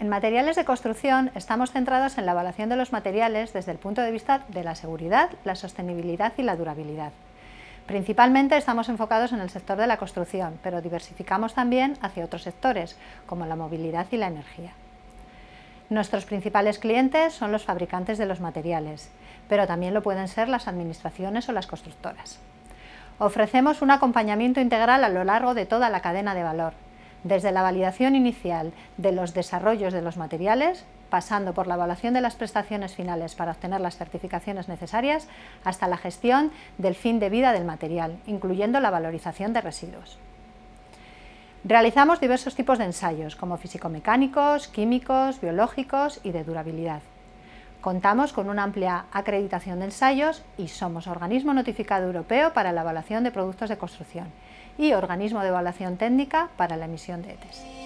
En materiales de construcción estamos centrados en la evaluación de los materiales desde el punto de vista de la seguridad, la sostenibilidad y la durabilidad. Principalmente estamos enfocados en el sector de la construcción, pero diversificamos también hacia otros sectores, como la movilidad y la energía. Nuestros principales clientes son los fabricantes de los materiales, pero también lo pueden ser las administraciones o las constructoras. Ofrecemos un acompañamiento integral a lo largo de toda la cadena de valor, desde la validación inicial de los desarrollos de los materiales, pasando por la evaluación de las prestaciones finales para obtener las certificaciones necesarias, hasta la gestión del fin de vida del material, incluyendo la valorización de residuos. Realizamos diversos tipos de ensayos, como físico-mecánicos, químicos, biológicos y de durabilidad. Contamos con una amplia acreditación de ensayos y somos organismo notificado europeo para la evaluación de productos de construcción y organismo de evaluación técnica para la emisión de ETES.